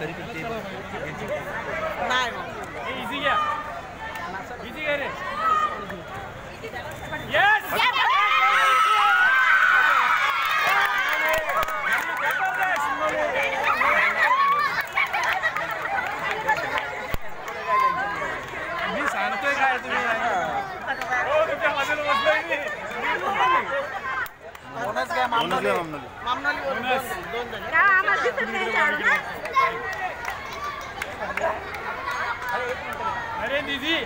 तरी पण ते नाही मग. मामनोली मामनोली वर दोन बोनस. झाले, दोन झाले. का आम्हाला दिसत नाही झाड ना अरे दीदी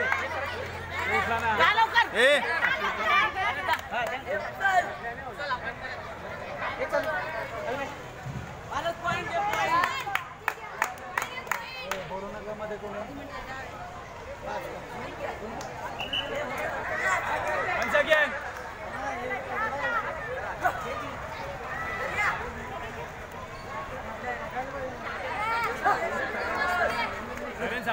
उठला ना जा लवकर. ए Once again. Seven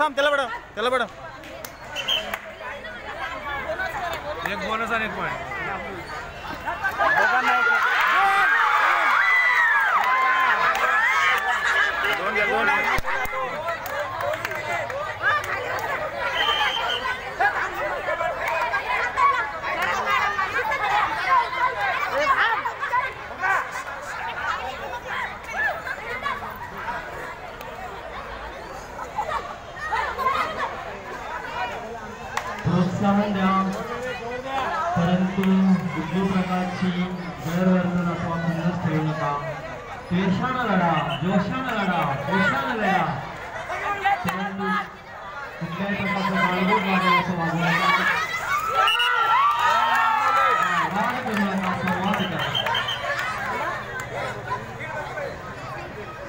थांब त्याला बडा त्याला बडा एक बोनस आणि एक पॉईंट दोन घ्या दोन प्रोत्साहन द्या। परंतु कुठली प्रकारची गैरवर्तन अथवा खुन्नस ठेवू नका. द्वेषानं लढा, जोशानं लढा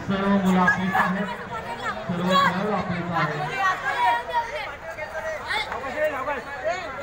सर्व मुलं सर्व खेळाडू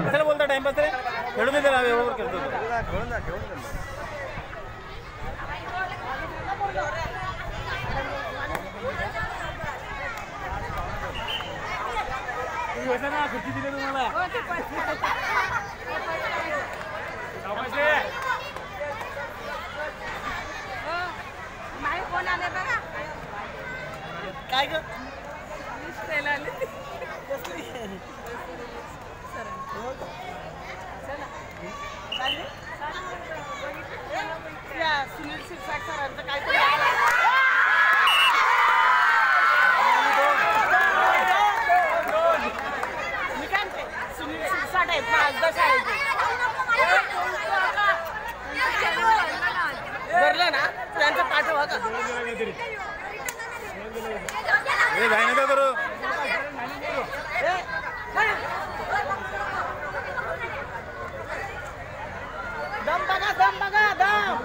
कशाला बोलता टाइमपास रे खेळून दे तुम्हाला सावकाश फ़ोन काय ग लिस्टेल आले सुनील शिरसाट सरांचं काय मी काय सुनील शिरसाट आहेत शाळेचे भरलं ना त्यांचं पाठवा का ए भाई नका करू. दम बघा दम बघा दम.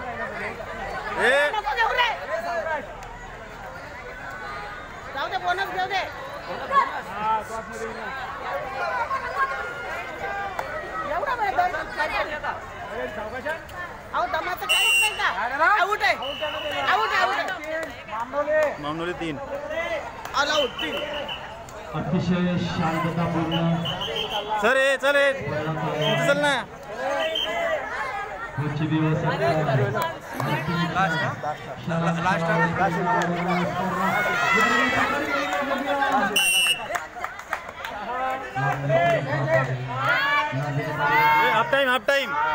ए. जाऊ दे बोनस घेऊ दे. एवढा बाय अहो दमाचं काहीच नाही का? आऊट आहे. आऊट आऊट मामनोले तीन. तीन अतिशय शांततापूर्ण सर ये चल खेळात चल ना. Last last last time